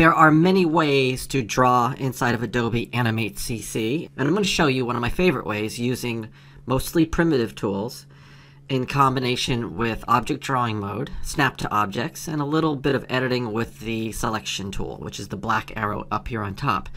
There are many ways to draw inside of Adobe Animate CC, and I'm going to show you one of my favorite ways using mostly primitive tools in combination with object drawing mode, snap to objects, and a little bit of editing with the selection tool, which is the black arrow up here on top.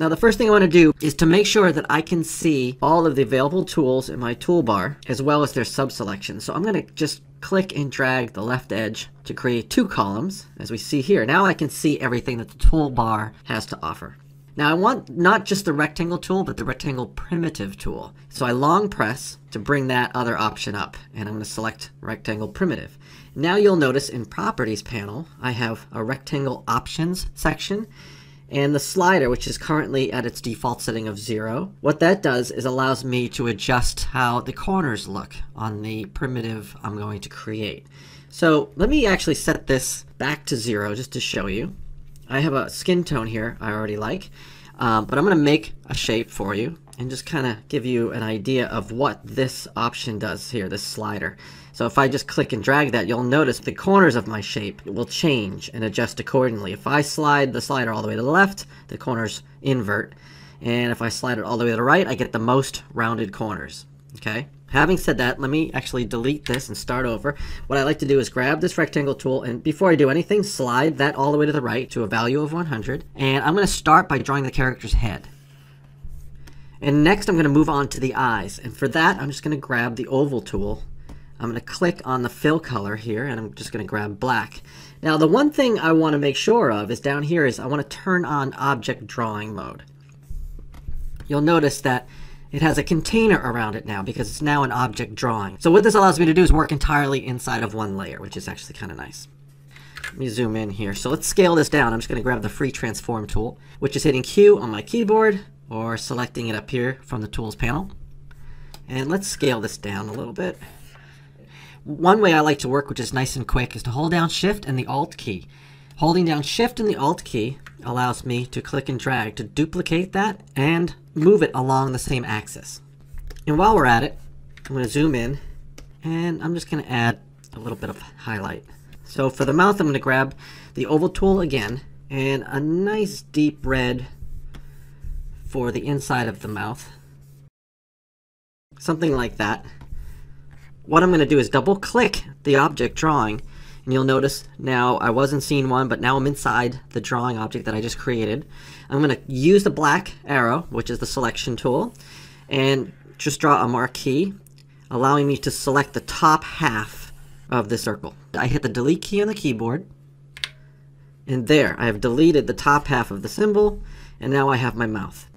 Now the first thing I want to do is to make sure that I can see all of the available tools in my toolbar as well as their sub-selections. So I'm going to just click and drag the left edge to create two columns as we see here. Now I can see everything that the toolbar has to offer. Now I want not just the rectangle tool, but the rectangle primitive tool. So I long press to bring that other option up, and I'm going to select rectangle primitive. Now you'll notice in properties panel, I have a rectangle options section, and the slider, which is currently at its default setting of zero. What that does is allows me to adjust how the corners look on the primitive I'm going to create. So let me actually set this back to zero just to show you. I have a skin tone here I already like, um, but I'm going to make a shape for you and just kind of give you an idea of what this option does here, this slider. So if I just click and drag that, you'll notice the corners of my shape will change and adjust accordingly. If I slide the slider all the way to the left, the corners invert. And if I slide it all the way to the right, I get the most rounded corners. Okay. Having said that, let me actually delete this and start over. What I like to do is grab this rectangle tool and before I do anything, slide that all the way to the right to a value of 100. And I'm going to start by drawing the character's head. And next I'm going to move on to the eyes. And for that, I'm just going to grab the oval tool. I'm going to click on the fill color here and I'm just going to grab black. Now the one thing I want to make sure of is down here is I want to turn on object drawing mode. You'll notice that it has a container around it now because it's now an object drawing. So what this allows me to do is work entirely inside of one layer, which is actually kind of nice. Let me zoom in here. So let's scale this down. I'm just going to grab the free transform tool, which is hitting Q on my keyboard or selecting it up here from the tools panel. And let's scale this down a little bit. One way I like to work, which is nice and quick, is to hold down Shift and the Alt key. Holding down Shift and the Alt key allows me to click and drag to duplicate that and move it along the same axis. And while we're at it, I'm going to zoom in and I'm just going to add a little bit of highlight. So for the mouth, I'm going to grab the oval tool again and a nice deep red for the inside of the mouth. Something like that. What I'm going to do is double click the object drawing and you'll notice now I wasn't seeing one, but now I'm inside the drawing object that I just created. I'm going to use the black arrow, which is the selection tool, and just draw a marquee, allowing me to select the top half of the circle. I hit the delete key on the keyboard, and there, I have deleted the top half of the symbol, and now I have my mouth.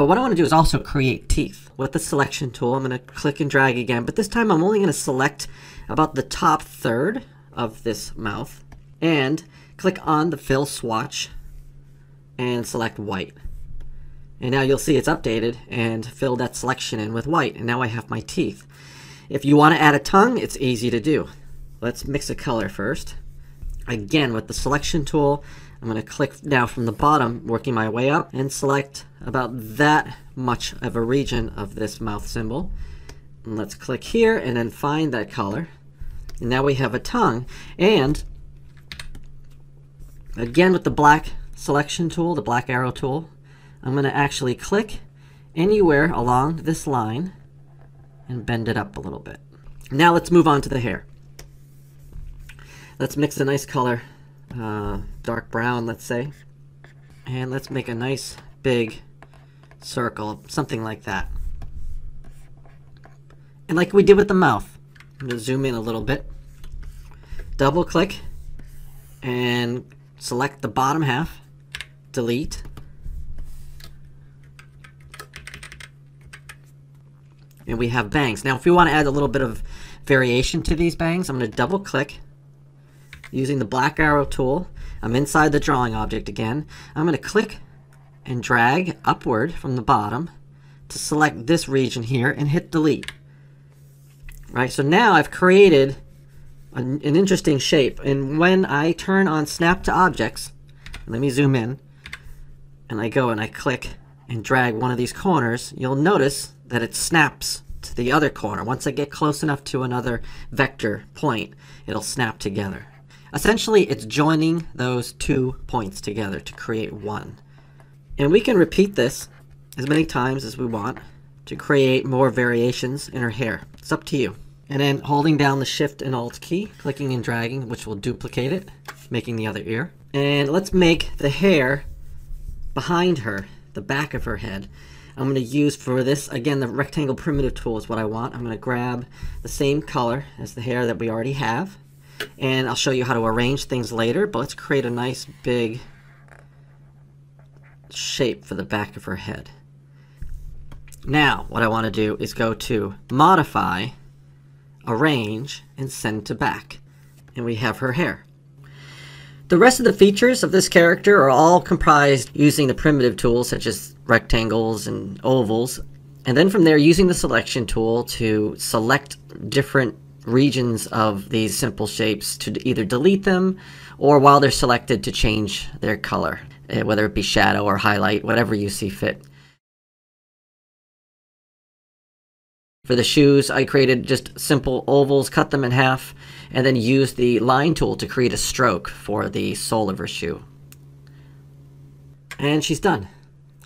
But what I want to do is also create teeth. With the selection tool, I'm going to click and drag again, but this time I'm only going to select about the top third of this mouth and click on the fill swatch and select white. And now you'll see it's updated and fill that selection in with white. And now I have my teeth. If you want to add a tongue, it's easy to do. Let's mix a color first. Again, with the selection tool, I'm going to click now from the bottom, working my way up, and select about that much of a region of this mouth symbol. And let's click here and then find that color. And now we have a tongue. And again with the black selection tool, the black arrow tool, I'm going to actually click anywhere along this line and bend it up a little bit. Now let's move on to the hair. Let's mix a nice color, uh, dark brown, let's say. And let's make a nice big circle, something like that. And like we did with the mouth, I'm going to zoom in a little bit. Double click and select the bottom half. Delete. And we have bangs. Now if we want to add a little bit of variation to these bangs, I'm going to double click using the black arrow tool. I'm inside the drawing object again. I'm going to click and drag upward from the bottom to select this region here and hit delete. Right, so now I've created an, an interesting shape. And when I turn on snap to objects, let me zoom in, and I go and I click and drag one of these corners, you'll notice that it snaps to the other corner. Once I get close enough to another vector point, it'll snap together. Essentially, it's joining those two points together to create one. And we can repeat this as many times as we want to create more variations in her hair. It's up to you. And then holding down the Shift and Alt key, clicking and dragging, which will duplicate it, making the other ear. And let's make the hair behind her, the back of her head. I'm going to use for this, again, the rectangle primitive tool is what I want. I'm going to grab the same color as the hair that we already have. And I'll show you how to arrange things later, but let's create a nice big shape for the back of her head. Now, what I want to do is go to Modify, Arrange, and Send to Back. And we have her hair. The rest of the features of this character are all comprised using the primitive tools such as rectangles and ovals. And then from there, using the selection tool to select different regions of these simple shapes to either delete them or while they're selected to change their color, Eh, whether it be shadow or highlight, whatever you see fit. For the shoes, I created just simple ovals, cut them in half, and then used the line tool to create a stroke for the sole of her shoe. And she's done.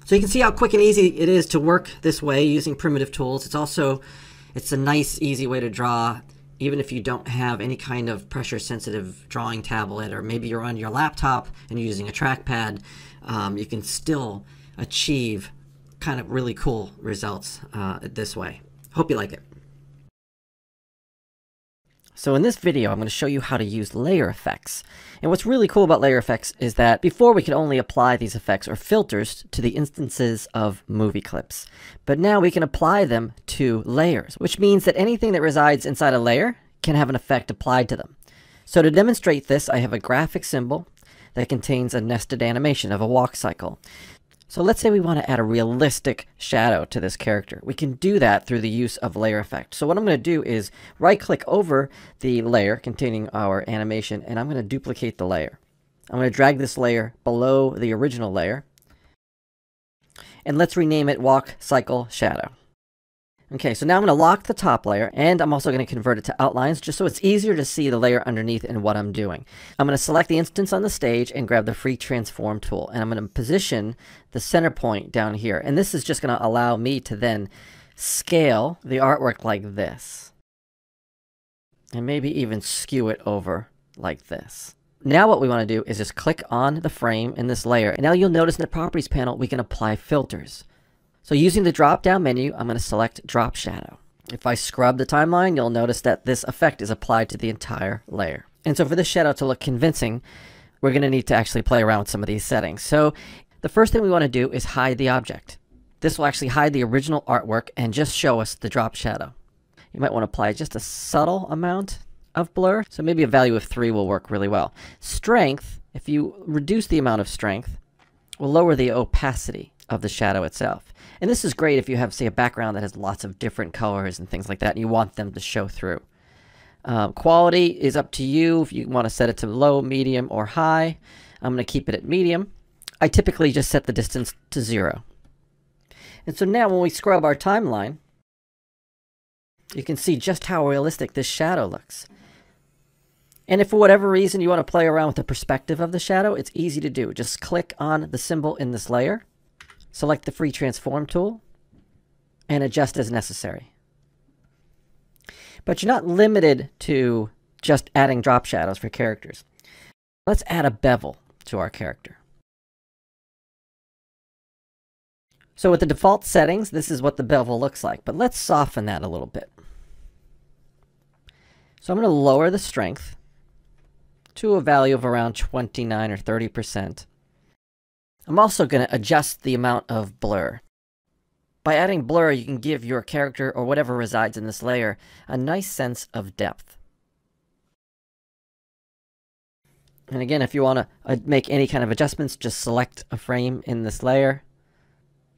So you can see how quick and easy it is to work this way using primitive tools. It's also, it's a nice, easy way to draw even if you don't have any kind of pressure sensitive drawing tablet or maybe you're on your laptop and you're using a trackpad, um, you can still achieve kind of really cool results uh, this way. Hope you like it. So in this video, I'm going to show you how to use layer effects. And what's really cool about layer effects is that before we could only apply these effects or filters to the instances of movie clips. But now we can apply them to layers, which means that anything that resides inside a layer can have an effect applied to them. So to demonstrate this, I have a graphic symbol that contains a nested animation of a walk cycle. So let's say we want to add a realistic shadow to this character. We can do that through the use of layer effect. So what I'm going to do is right click over the layer containing our animation and I'm going to duplicate the layer. I'm going to drag this layer below the original layer and let's rename it walk cycle shadow. Okay, so now I'm going to lock the top layer, and I'm also going to convert it to outlines, just so it's easier to see the layer underneath and what I'm doing. I'm going to select the instance on the stage and grab the free transform tool, and I'm going to position the center point down here. And this is just going to allow me to then scale the artwork like this. And maybe even skew it over like this. Now what we want to do is just click on the frame in this layer, and now you'll notice in the properties panel we can apply filters. So using the drop down menu, I'm going to select drop shadow. If I scrub the timeline, you'll notice that this effect is applied to the entire layer. And so for this shadow to look convincing, we're going to need to actually play around with some of these settings. So the first thing we want to do is hide the object. This will actually hide the original artwork and just show us the drop shadow. You might want to apply just a subtle amount of blur. So maybe a value of 3 will work really well. Strength, if you reduce the amount of strength, will lower the opacity of the shadow itself. And this is great if you have, say, a background that has lots of different colors and things like that, and you want them to show through. Um, quality is up to you if you want to set it to low, medium, or high. I'm going to keep it at medium. I typically just set the distance to zero. And so now when we scrub our timeline, you can see just how realistic this shadow looks. And if for whatever reason you want to play around with the perspective of the shadow, it's easy to do. Just click on the symbol in this layer Select the free transform tool and adjust as necessary. But you're not limited to just adding drop shadows for characters. Let's add a bevel to our character. So with the default settings, this is what the bevel looks like, but let's soften that a little bit. So I'm going to lower the strength to a value of around 29 or 30%. I'm also going to adjust the amount of blur. By adding blur, you can give your character or whatever resides in this layer a nice sense of depth. And again, if you want to uh, make any kind of adjustments, just select a frame in this layer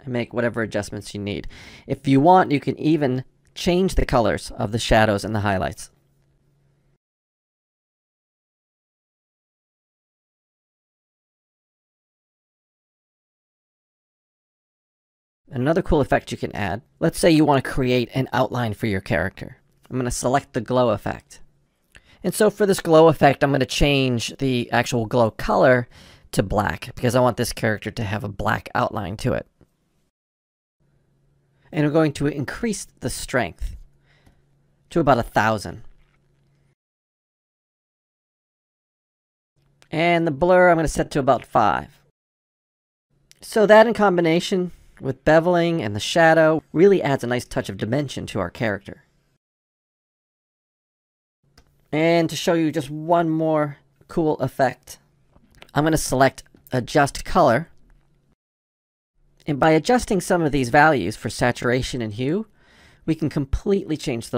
and make whatever adjustments you need. If you want, you can even change the colors of the shadows and the highlights. Another cool effect you can add, let's say you want to create an outline for your character. I'm going to select the glow effect. And so for this glow effect, I'm going to change the actual glow color to black because I want this character to have a black outline to it. And we're going to increase the strength to about a thousand. And the blur I'm going to set to about five. So that in combination with beveling and the shadow really adds a nice touch of dimension to our character. And to show you just one more cool effect, I'm going to select Adjust Color. And by adjusting some of these values for saturation and hue, we can completely change the